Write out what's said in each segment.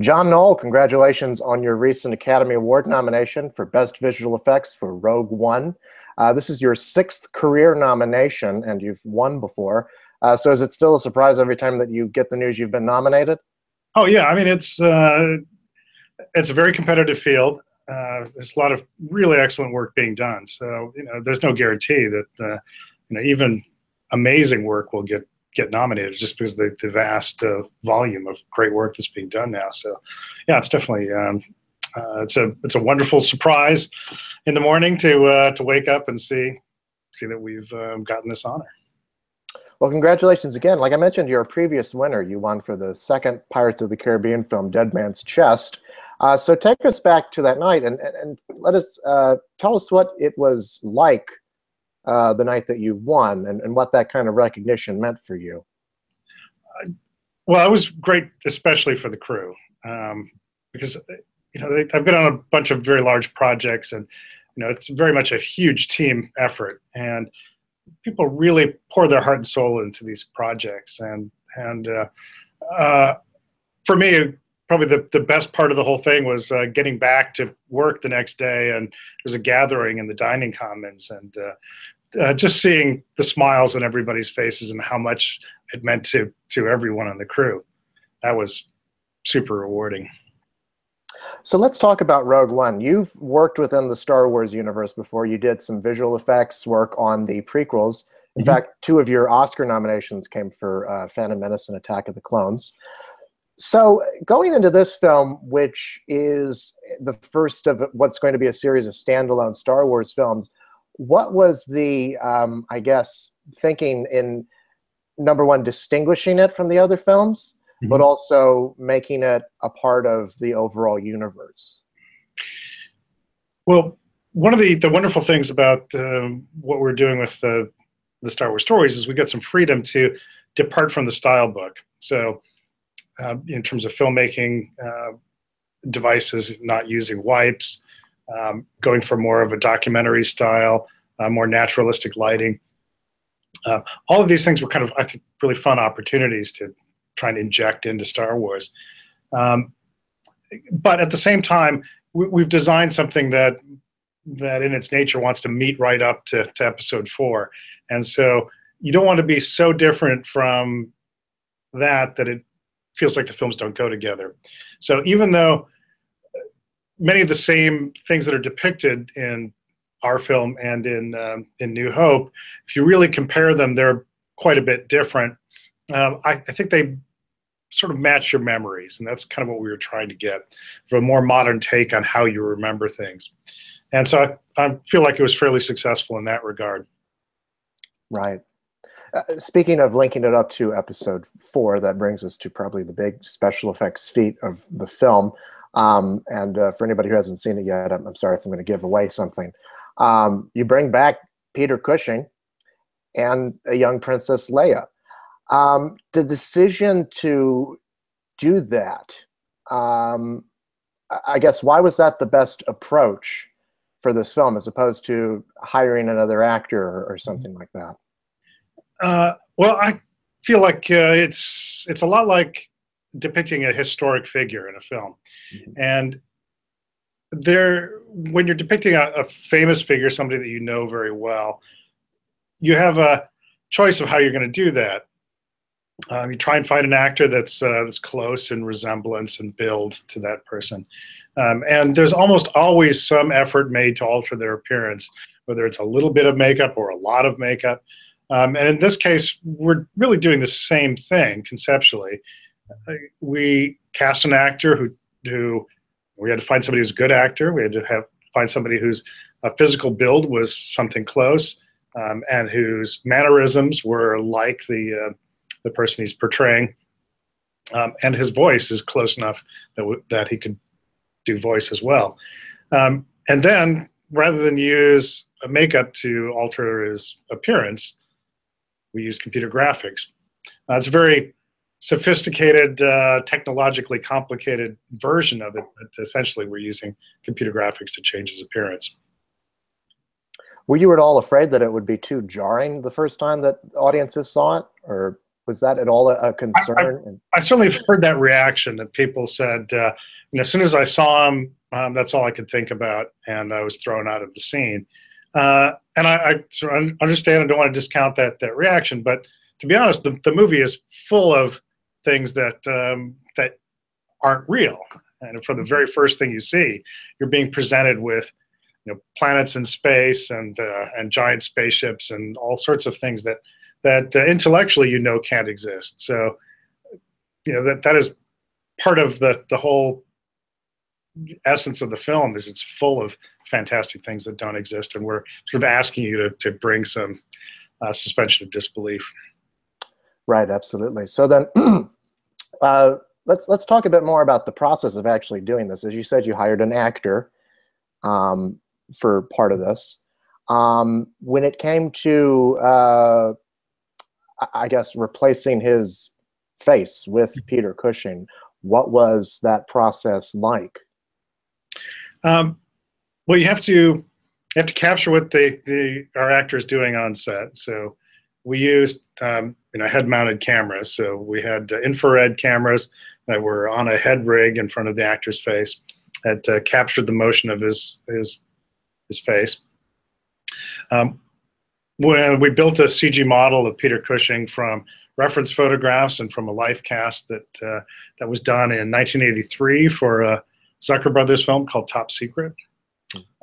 John Knoll, congratulations on your recent Academy Award nomination for Best Visual Effects for Rogue One. Uh, this is your sixth career nomination, and you've won before. Uh, so is it still a surprise every time that you get the news you've been nominated? Oh yeah, I mean it's uh, it's a very competitive field. Uh, there's a lot of really excellent work being done. So you know, there's no guarantee that uh, you know even amazing work will get get nominated just because the, the vast uh, volume of great work that's being done now. So, yeah, it's definitely um, uh, it's a it's a wonderful surprise in the morning to uh, to wake up and see see that we've um, gotten this honor. Well, congratulations again. Like I mentioned, you're a previous winner. You won for the second Pirates of the Caribbean film, Dead Man's Chest. Uh, so take us back to that night and, and, and let us uh, tell us what it was like uh, the night that you won and, and what that kind of recognition meant for you. Well, it was great, especially for the crew, um, because you know they, I've been on a bunch of very large projects, and you know it's very much a huge team effort, and people really pour their heart and soul into these projects, and and uh, uh, for me, probably the, the best part of the whole thing was uh, getting back to work the next day and there was a gathering in the dining commons and uh, uh, just seeing the smiles on everybody's faces and how much it meant to to everyone on the crew. That was super rewarding. So let's talk about rogue one. You've worked within the star wars universe before. You did some visual effects work on the prequels. In mm-hmm. fact two of your oscar nominations came for uh, phantom menace and attack of the clones so going into this film which is the first of what's going to be a series of standalone star wars films what was the um, i guess thinking in number one distinguishing it from the other films mm-hmm. but also making it a part of the overall universe well one of the, the wonderful things about um, what we're doing with the, the star wars stories is we get some freedom to depart from the style book so uh, in terms of filmmaking uh, devices not using wipes um, going for more of a documentary style, uh, more naturalistic lighting. Uh, all of these things were kind of, I think, really fun opportunities to try and inject into Star Wars. Um, but at the same time, we, have designed something that that in its nature wants to meet right up to, to episode four. And so you don't want to be so different from that that it feels like the films don't go together. So even though many of the same things that are depicted in our film and in um, in New Hope, if you really compare them, they're quite a bit different. Um, I, I, think they sort of match your memories, and that's kind of what we were trying to get a more modern take on how you remember things. And so I, I feel like it was fairly successful in that regard. Right. Uh, speaking of linking it up to episode four, that brings us to probably the big special effects feat of the film. Um, and uh, for anybody who hasn't seen it yet, I'm, I'm sorry if I'm going to give away something. Um, you bring back Peter Cushing and a young Princess Leia. Um, the decision to do that, um, I guess, why was that the best approach for this film as opposed to hiring another actor or, or something like that? Uh, well, I feel like uh, it's it's a lot like depicting a historic figure in a film, mm-hmm. and there when you're depicting a, a, famous figure, somebody that you know very well, you have a choice of how you're going to do that. Um, you try and find an actor that's uh, that's close in resemblance and build to that person, um, and there's almost always some effort made to alter their appearance, whether it's a little bit of makeup or a lot of makeup. Um, and in this case, we're really doing the same thing conceptually we cast an actor who who we had to find somebody who's a good actor. We had to have find somebody whose uh, physical build was something close, um, and whose mannerisms were like the uh, the person he's portraying, um, and his voice is close enough that that he could do voice as well. Um, and then, rather than use makeup to alter his appearance, we use computer graphics. Uh, it's a very sophisticated, uh, technologically complicated version of it. But essentially, we're using computer graphics to change his appearance. Were you at all afraid that it would be too jarring the first time that audiences saw it, or Was that at all a, concern? I, I, I, certainly have heard that reaction that people said, uh, you know, as soon as I saw him, um, that's all I could think about, and I was thrown out of the scene. Uh, and I, I sort of understand and don't want to discount that that reaction, but to be honest, the, the movie is full of things that um, that aren't real. And from the very first thing you see, you're being presented with you know planets in space and uh, and giant spaceships and all sorts of things that that uh, intellectually you know can't exist. So you know that that is part of the the whole essence of the film is it's full of fantastic things that don't exist, and we're sort of asking you to to bring some uh, suspension of disbelief. Right. Absolutely. So then. uh, let's let's talk a bit more about the process of actually doing this. As you said, you hired an actor um, for part of this. Um, when it came to, uh, I guess, replacing his face with Peter Cushing, what was that process like? Um, well, you have to you have to capture what the, the our actors doing on set. So we used um, you know head-mounted cameras. So we had uh, infrared cameras that were on a head rig in front of the actor's face that uh, captured the motion of his his his face. Um, when we built a CG model of Peter Cushing from reference photographs and from a life cast that uh, that was done in 1983 for a Zucker Brothers film called Top Secret.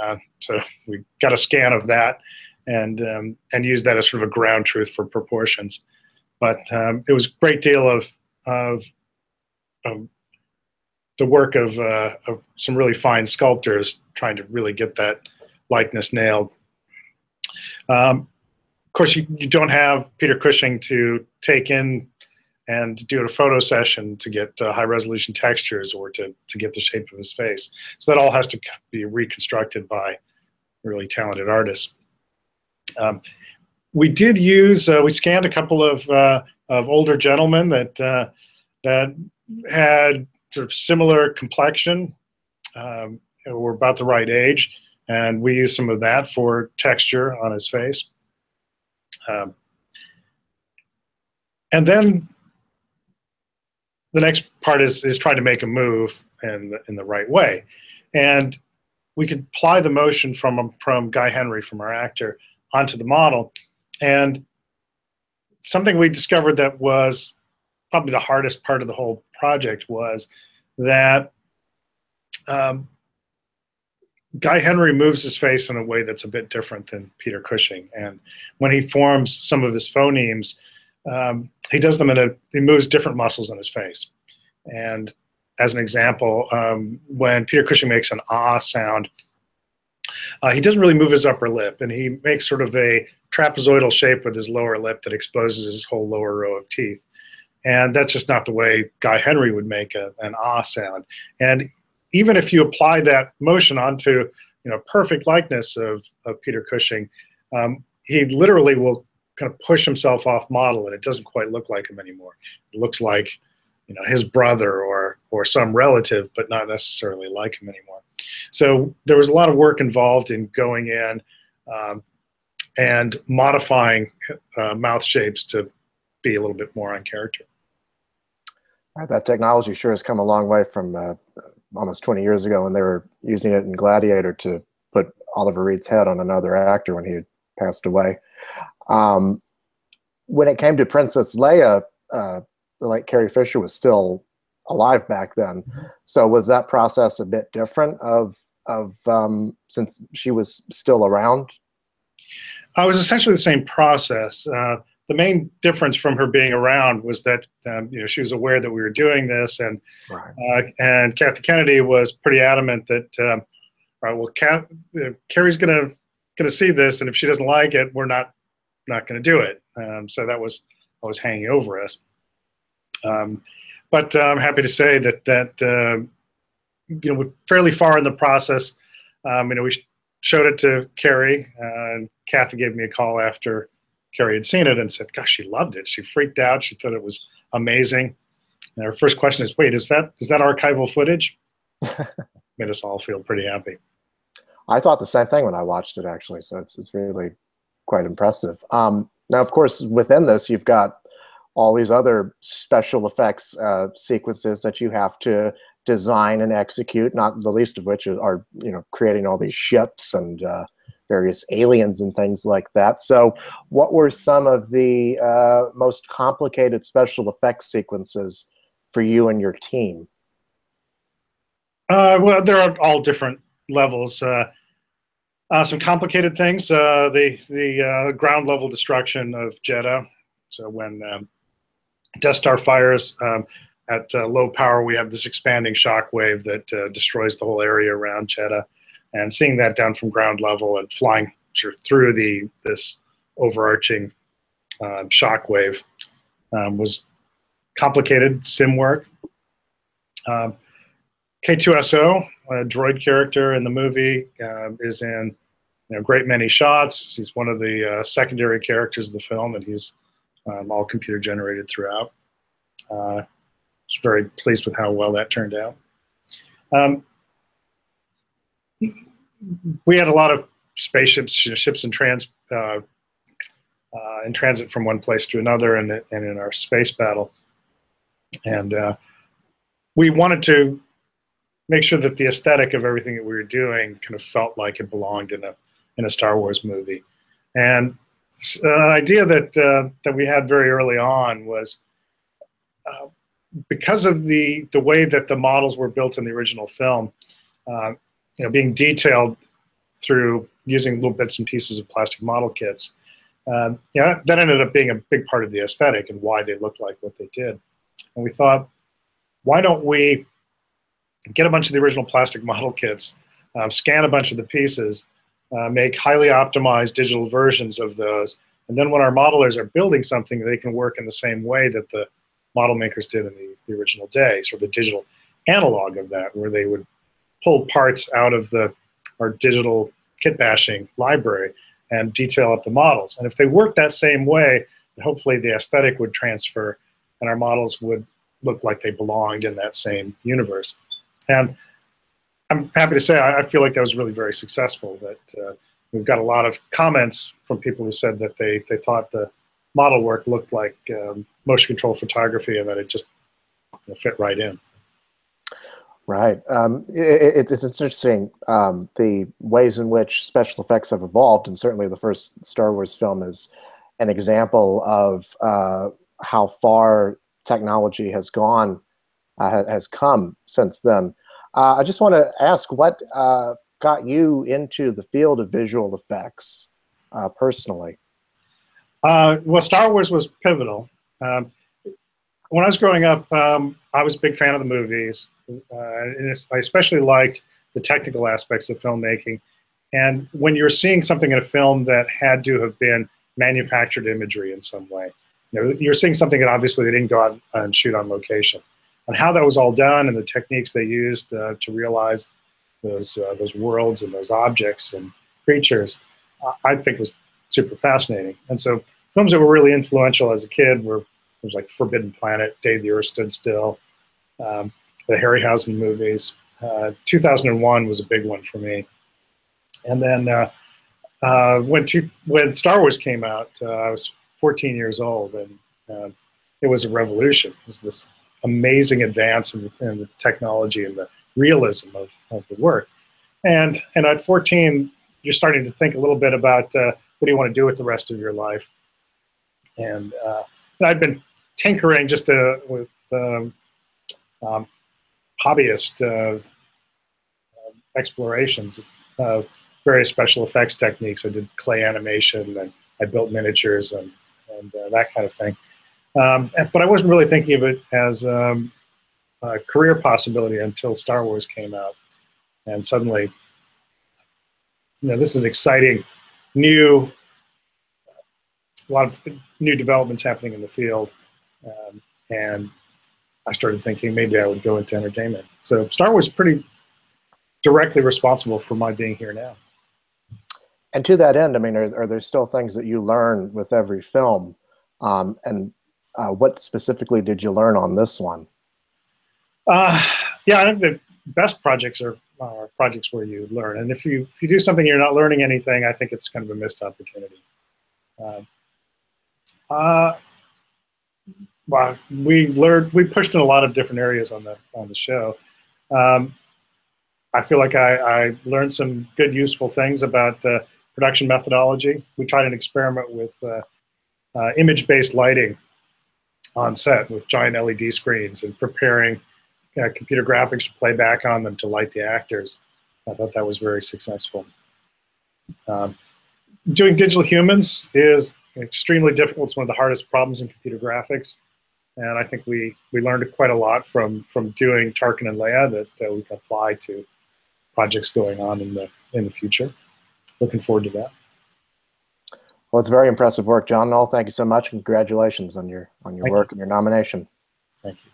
Uh, so we got a scan of that and um, and used that as sort of a ground truth for proportions. But um, it was a great deal of of um, the work of, uh, of some really fine sculptors trying to really get that likeness nailed. Um, of course, you, you don't have Peter Cushing to take in and do a photo session to get uh, high resolution textures or to, to get the shape of his face. So that all has to be reconstructed by really talented artists. Um, we did use, uh, we scanned a couple of, uh, of older gentlemen that, uh, that had sort of similar complexion, um, were about the right age, and we used some of that for texture on his face. Um, and then the next part is, is trying to make a move in the, in the right way. And we could apply the motion from, from Guy Henry, from our actor, onto the model. And something we discovered that was probably the hardest part of the whole project was that um, Guy Henry moves his face in a way that's a bit different than Peter Cushing. And when he forms some of his phonemes, um, he does them in a, he moves different muscles in his face. And as an example, um, when Peter Cushing makes an ah sound, uh, he doesn't really move his upper lip and he makes sort of a trapezoidal shape with his lower lip that exposes his whole lower row of teeth. And that's just not the way Guy Henry would make a, an ah sound. And even if you apply that motion onto you know perfect likeness of, of Peter Cushing, um, he literally will kind of push himself off model and it doesn't quite look like him anymore. It looks like you know his brother or or some relative, but not necessarily like him anymore. So there was a lot of work involved in going in um, and modifying uh, mouth shapes to be a little bit more on character. That technology sure has come a long way from uh, almost 20 years ago when they were using it in Gladiator to put Oliver Reed's head on another actor when he passed away. Um, when it came to Princess Leia, uh, like Carrie Fisher was still alive back then. Mm-hmm. So was that process a bit different of of um, since she was still around? Uh, it was essentially the same process. Uh, the main difference from her being around was that um, you know she was aware that we were doing this, and right. uh, and Kathy Kennedy was pretty adamant that um, all right, well, Kat, uh, Carrie's gonna gonna see this, and if she doesn't like it, we're not not gonna do it. Um, so that was I was hanging over us. Um, but uh, I'm happy to say that that uh, you know we're fairly far in the process. Um, you know, we showed it to Carrie, and Kathy gave me a call after Carrie had seen it and said, "Gosh, she loved it. She freaked out. She thought it was amazing." And her first question is, "Wait, is that is that archival footage?" Made us all feel pretty happy. I thought the same thing when I watched it, actually. So it's it's really quite impressive. Um, now, of course, within this, you've got all these other special effects uh, sequences that you have to design and execute. Not the least of which are you know creating all these ships and uh, various aliens and things like that. So, what were some of the uh, most complicated special effects sequences for you and your team? Uh, well, there are all different levels. Uh, uh, some complicated things. Uh, the the uh, ground level destruction of Jedha. So when um, Death Star fires um, at uh, low power, we have this expanding shock wave that uh, destroys the whole area around Jedha. And seeing that down from ground level and flying through the this overarching um, shock wave um, was complicated sim work. Um, K2SO, a droid character in the movie, uh, is in you know, great many shots. He's one of the uh, secondary characters of the film, and he's um, all computer generated throughout. Uh, was very pleased with how well that turned out. Um, we had a lot of spaceships, ships in trans, uh, uh, in transit from one place to another, and, and in our space battle. And uh, we wanted to make sure that the aesthetic of everything that we were doing kind of felt like it belonged in a in a Star Wars movie. And an idea that uh, that we had very early on was uh, because of the the way that the models were built in the original film, uh, you know, being detailed through using little bits and pieces of plastic model kits. Um, yeah, that ended up being a big part of the aesthetic and why they looked like what they did. And we thought, why don't we get a bunch of the original plastic model kits, um, scan a bunch of the pieces, uh, make highly optimized digital versions of those, and then when our modelers are building something, they can work in the same way that the model makers did in the, the original day, sort of the digital analog of that, where they would pull parts out of the our digital kit bashing library and detail up the models. And if they worked that same way, hopefully the aesthetic would transfer and our models would look like they belonged in that same universe. And I'm happy to say I, I feel like that was really very successful. That uh, we've got a lot of comments from people who said that they, they thought the model work looked like um, motion control photography and that it just you know, fit right in. Right. Um, it, it's interesting um, the ways in which special effects have evolved, and certainly the first Star Wars film is an example of uh, how far technology has gone, has come since then. Uh, I just want to ask what uh, got you into the field of visual effects uh, personally? Uh, well, Star Wars was pivotal. Um, when I was growing up, um, I was a big fan of the movies, uh, and I especially liked the technical aspects of filmmaking. And when you're seeing something in a film that had to have been manufactured imagery in some way, you know, you're seeing something that obviously they didn't go out and shoot on location and how that was all done and the techniques they used uh, to realize those uh, those worlds and those objects and creatures, uh, I think was super fascinating. And so films that were really influential as a kid were was like Forbidden Planet, Day the Earth Stood Still, um, the Harryhausen movies. Uh, 2001 was a big one for me. And then uh, uh, when two, when Star Wars came out, I was 14 years old, and it was a revolution. It was this amazing advance in, in, the technology and the realism of, of the work. And, and at 14, you're starting to think a little bit about uh, what do you want to do with the rest of your life. And, uh, and I've been tinkering just uh, with um, um, hobbyist uh, explorations of various special effects techniques. I did clay animation and I built miniatures and, and uh, that kind of thing. Um, but I wasn't really thinking of it as um, a career possibility until Star Wars came out. And suddenly, you know, this is an exciting new, a lot of new developments happening in the field. Um, and I started thinking maybe I would go into entertainment. So Star Wars pretty directly responsible for my being here now. And to that end, I mean, are, are there still things that you learn with every film? Um, and uh, what specifically did you learn on this one? Uh, yeah, I think the best projects are, are projects where you learn. And if you if you do something you're not learning anything, I think it's kind of a missed opportunity. Uh, uh, well, we learned we pushed in a lot of different areas on the on the show. Um, I feel like I, I, learned some good, useful things about uh, production methodology. We tried an experiment with uh, uh, image-based lighting on set with giant LED screens and preparing computer graphics to play back on them to light the actors. I thought that was very successful. Um, doing digital humans is extremely difficult. It's one of the hardest problems in computer graphics. And I think we, we learned quite a lot from, from doing Tarkin and Leia that uh, we can apply to projects going on in the, in the future. Looking forward to that. Well, it's very impressive work, John Knoll. Thank you so much. Congratulations on your on your Thank work you. and your nomination. Thank you.